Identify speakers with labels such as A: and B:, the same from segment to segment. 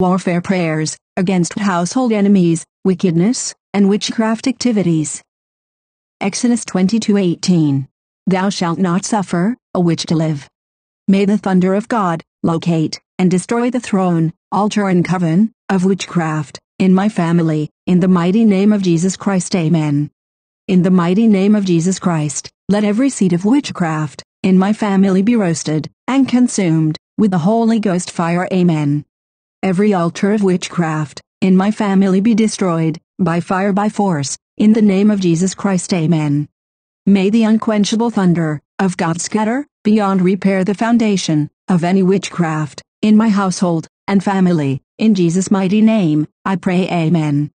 A: warfare prayers, against household enemies, wickedness, and witchcraft activities. Exodus 22:18. Thou shalt not suffer a witch to live. May the thunder of God locate and destroy the throne, altar and coven of witchcraft in my family, in the mighty name of Jesus Christ. Amen. In the mighty name of Jesus Christ, let every seed of witchcraft in my family be roasted and consumed with the Holy Ghost fire. Amen. Every altar of witchcraft in my family be destroyed by fire by force in the name of Jesus Christ. Amen. May the unquenchable thunder of God scatter beyond repair the foundation of any witchcraft in my household and family. In Jesus' mighty name, I pray. Amen.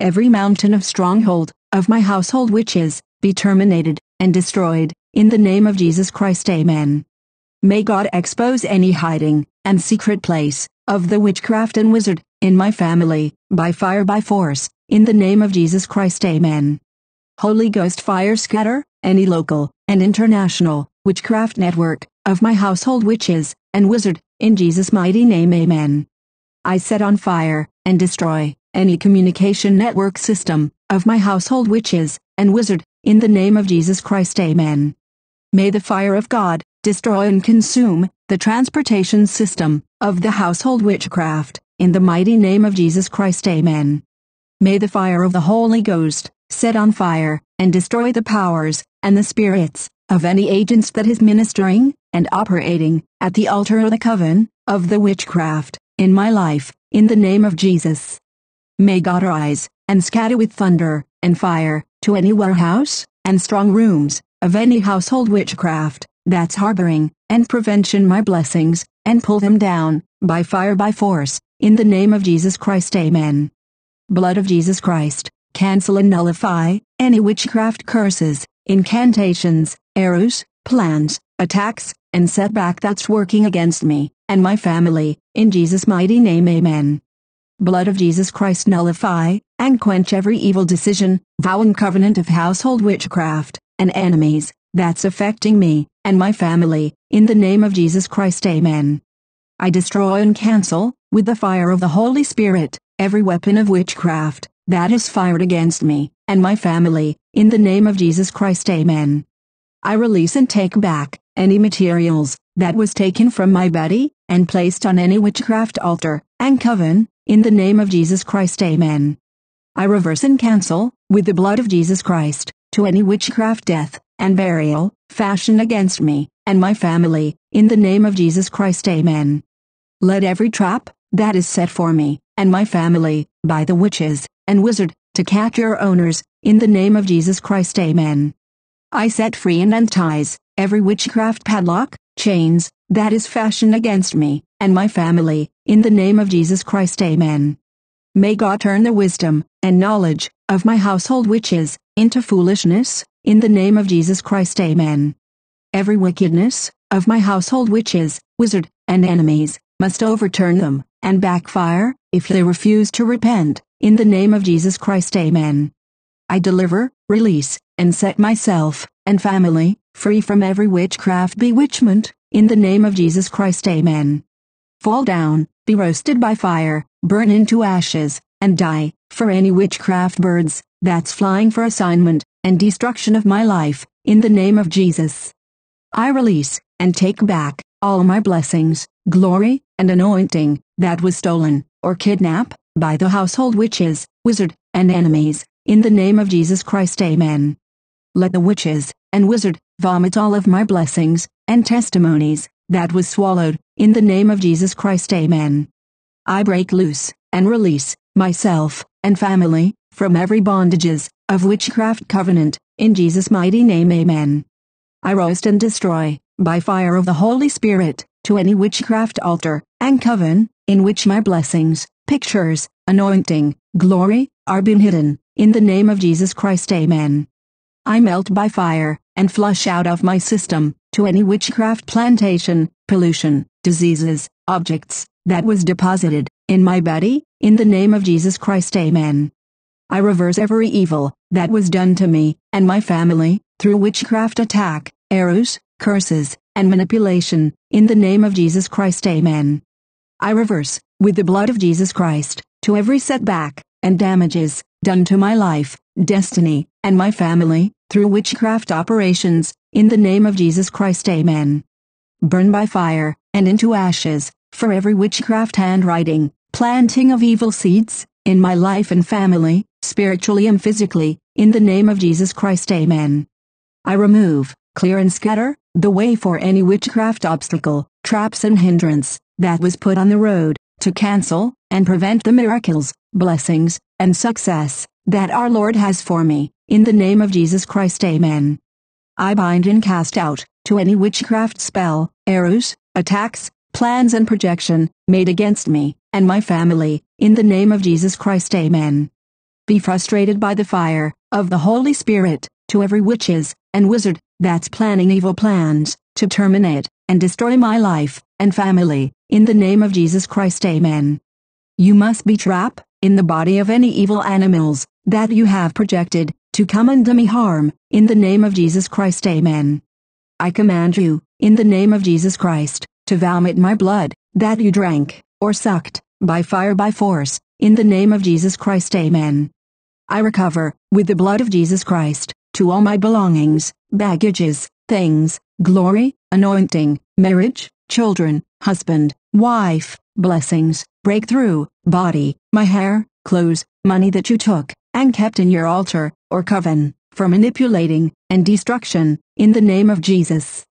A: Every mountain of stronghold of my household witches be terminated and destroyed in the name of Jesus Christ. Amen. May God expose any hiding and secret place of the witchcraft and wizard in my family by fire by force in the name of Jesus Christ. Amen. Holy Ghost fire scatter any local and international witchcraft network of my household witches and wizard in Jesus' mighty name. Amen. I set on fire and destroy any communication network system of my household witches and wizard in the name of Jesus Christ. Amen. May the fire of God destroy and consume the transportation system of the household witchcraft in the mighty name of Jesus Christ. Amen. May the fire of the Holy Ghost set on fire and destroy the powers and the spirits of any agents that is ministering and operating at the altar of the coven of the witchcraft in my life in the name of Jesus. May God rise and scatter with thunder and fire to any warehouse and strong rooms of any household witchcraft that's harboring and prevention my blessings and pull them down by fire by force in the name of Jesus Christ. Amen. Blood of Jesus Christ, cancel and nullify any witchcraft curses, incantations, arrows, plans, attacks, and setback that's working against me and my family, in Jesus' mighty name. Amen. Blood of Jesus Christ nullify and quench every evil decision, vow and covenant of household witchcraft and enemies that's affecting me and my family, in the name of Jesus Christ. Amen. I destroy and cancel, with the fire of the Holy Spirit, every weapon of witchcraft that is fired against me and my family, in the name of Jesus Christ. Amen. I release and take back any materials that was taken from my body and placed on any witchcraft altar and coven, in the name of Jesus Christ. Amen. I reverse and cancel, with the blood of Jesus Christ, to any witchcraft death and burial fashioned against me and my family, in the name of Jesus Christ. Amen. Let every trap that is set for me and my family by the witches and wizard to catch your owners, in the name of Jesus Christ. Amen. I set free and unties every witchcraft padlock, chains, that is fashioned against me and my family, in the name of Jesus Christ. Amen. May God turn the wisdom and knowledge of my household witches into foolishness, in the name of Jesus Christ. Amen. Every wickedness of my household witches, wizard, and enemies must overturn them and backfire if they refuse to repent, in the name of Jesus Christ. Amen. I deliver, release, and set myself and family free from every witchcraft bewitchment, in the name of Jesus Christ. Amen. Fall down, be roasted by fire, burn into ashes, and die, for any witchcraft birds that's flying for assignment and destruction of my life, in the name of Jesus. I release and take back all my blessings, glory, and anointing that was stolen or kidnapped by the household witches, wizard, and enemies, in the name of Jesus Christ. Amen. Let the witches and wizard vomit all of my blessings and testimonies that was swallowed, in the name of Jesus Christ. Amen. I break loose and release myself and family from every bondages of witchcraft covenant, in Jesus' mighty name amen. I roast and destroy, by fire of the Holy Spirit, to any witchcraft altar, and coven, in which my blessings, pictures, anointing, glory, are been hidden, in the name of Jesus Christ amen. I melt by fire, and flush out of my system, to any witchcraft plantation, pollution, diseases, objects, that was deposited, in my body, in the name of Jesus Christ amen. I reverse every evil that was done to me and my family through witchcraft attack, arrows, curses, and manipulation, in the name of Jesus Christ. Amen. I reverse, with the blood of Jesus Christ, to every setback and damages done to my life, destiny, and my family, through witchcraft operations, in the name of Jesus Christ. Amen. Burn by fire, and into ashes, for every witchcraft handwriting, planting of evil seeds, in my life and family, spiritually and physically, in the name of Jesus Christ. Amen. I remove, clear and scatter, the way for any witchcraft obstacle, traps and hindrance, that was put on the road, to cancel, and prevent the miracles, blessings, and success, that our Lord has for me, in the name of Jesus Christ. Amen. I bind and cast out, to any witchcraft spell, arrows, attacks, plans and projection, made against me, and my family, in the name of Jesus Christ. Amen. Be frustrated by the fire, of the Holy Spirit, to every witches, and wizard, that's planning evil plans, to terminate, and destroy my life, and family, in the name of Jesus Christ. Amen. You must be trapped, in the body of any evil animals, that you have projected, to come and do me harm, in the name of Jesus Christ. Amen. I command you, in the name of Jesus Christ, to vomit my blood, that you drank, or sucked, by fire by force, in the name of Jesus Christ. Amen. I recover, with the blood of Jesus Christ, to all my belongings, baggages, things, glory, anointing, marriage, children, husband, wife, blessings, breakthrough, body, my hair, clothes, money that you took, and kept in your altar, or coven, for manipulating, and destruction, in the name of Jesus.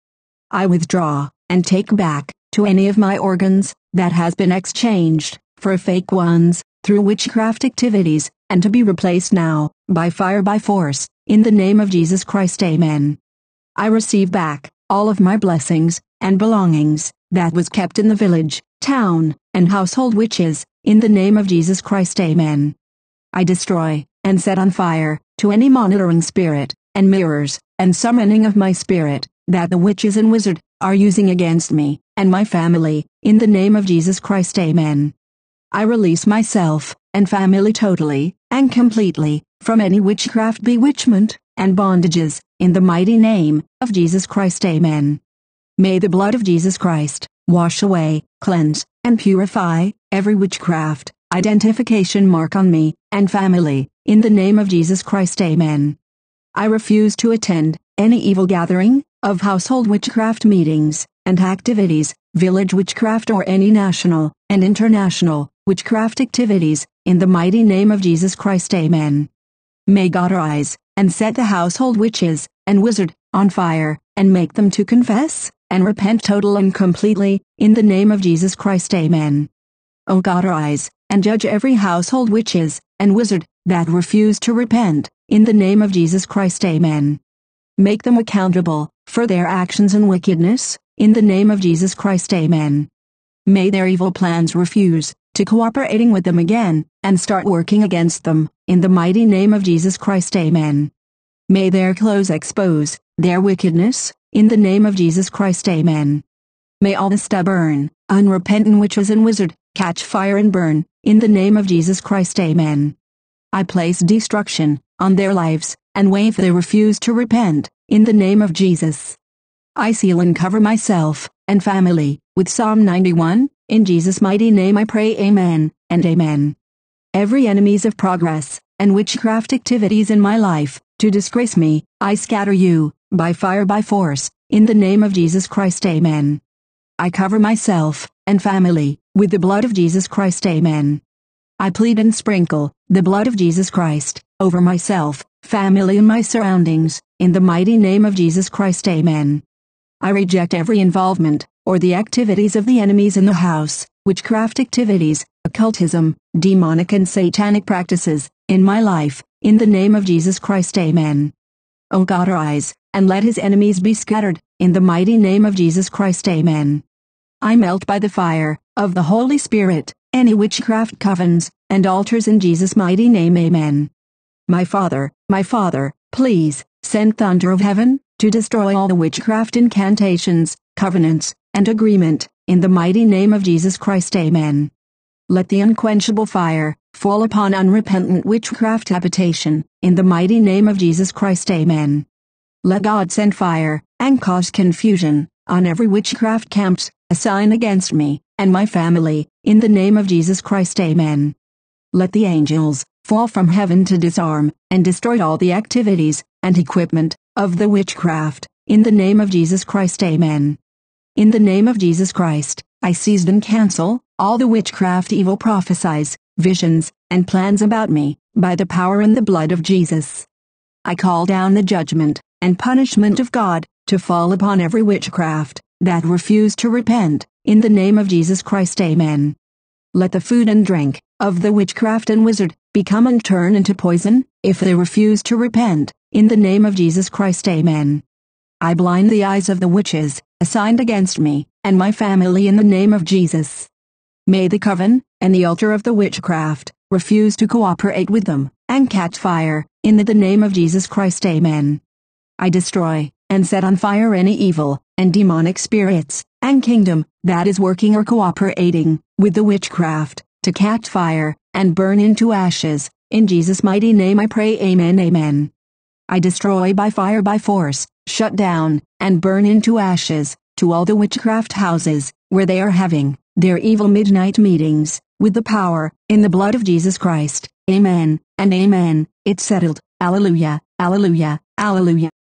A: I withdraw, and take back, to any of my organs, that has been exchanged, for fake ones, through witchcraft activities, and to be replaced now, by fire by force, in the name of Jesus Christ. Amen. I receive back, all of my blessings, and belongings, that was kept in the village, town, and household witches, in the name of Jesus Christ. Amen. I destroy, and set on fire, to any monitoring spirit, and mirrors, and summoning of my spirit, that the witches and wizard are using against me and my family, in the name of Jesus Christ. Amen. I release myself and family totally and completely from any witchcraft bewitchment and bondages, in the mighty name of Jesus Christ. Amen. May the blood of Jesus Christ wash away, cleanse, and purify every witchcraft identification mark on me and family, in the name of Jesus Christ. Amen. I refuse to attend any evil gathering of household witchcraft meetings and activities, village witchcraft or any national and international witchcraft activities, in the mighty name of Jesus Christ. Amen. May God arise and set the household witches and wizard on fire and make them to confess and repent total and completely, in the name of Jesus Christ. Amen. O God arise and judge every household witches and wizard that refuse to repent, in the name of Jesus Christ. Amen. Make them accountable for their actions and wickedness, in the name of Jesus Christ. Amen. May their evil plans refuse to cooperating with them again, and start working against them, in the mighty name of Jesus Christ. Amen. May their clothes expose their wickedness, in the name of Jesus Christ. Amen. May all the stubborn, unrepentant witches and wizard catch fire and burn, in the name of Jesus Christ. Amen. I place destruction on their lives, and wave they refuse to repent, in the name of Jesus. I seal and cover myself and family with Psalm 91. In Jesus' mighty name I pray, Amen and Amen. Every enemies of progress and witchcraft activities in my life to disgrace me, I scatter you by fire by force in the name of Jesus Christ. Amen. I cover myself and family with the blood of Jesus Christ. Amen. I plead and sprinkle the blood of Jesus Christ over myself, family, and my surroundings in the mighty name of Jesus Christ. Amen. I reject every involvement, or the activities of the enemies in the house, witchcraft activities, occultism, demonic and satanic practices, in my life, in the name of Jesus Christ. Amen. O God arise, and let his enemies be scattered, in the mighty name of Jesus Christ. Amen. I melt by the fire of the Holy Spirit, any witchcraft covens, and altars in Jesus' mighty name. Amen. My Father, my Father, please, send thunder of heaven, to destroy all the witchcraft incantations, covenants, and agreement, in the mighty name of Jesus Christ. Amen. Let the unquenchable fire fall upon unrepentant witchcraft habitation, in the mighty name of Jesus Christ. Amen. Let God send fire, and cause confusion, on every witchcraft camps, assigned against me, and my family, in the name of Jesus Christ Amen. Let the angels fall from heaven to disarm and destroy all the activities and equipment of the witchcraft, in the name of Jesus Christ Amen. In the name of Jesus Christ, I seize and cancel all the witchcraft evil prophesies, visions, and plans about me, by the power and the blood of Jesus. I call down the judgment and punishment of God to fall upon every witchcraft that refuse to repent, in the name of Jesus Christ Amen. Let the food and drink of the witchcraft and wizard become and turn into poison, if they refuse to repent, in the name of Jesus Christ Amen. I blind the eyes of the witches, assigned against me, and my family in the name of Jesus. May the coven, and the altar of the witchcraft, refuse to cooperate with them, and catch fire, in the, the name of Jesus Christ Amen. I destroy, and set on fire any evil, and demonic spirits, and kingdom, that is working or cooperating, with the witchcraft, to catch fire, and burn into ashes, in Jesus' mighty name I pray Amen Amen. I destroy by fire by force, shut down, and burn into ashes, to all the witchcraft houses, where they are having, their evil midnight meetings, with the power, in the blood of Jesus Christ, Amen, and Amen, it's settled, Alleluia, Alleluia, Alleluia.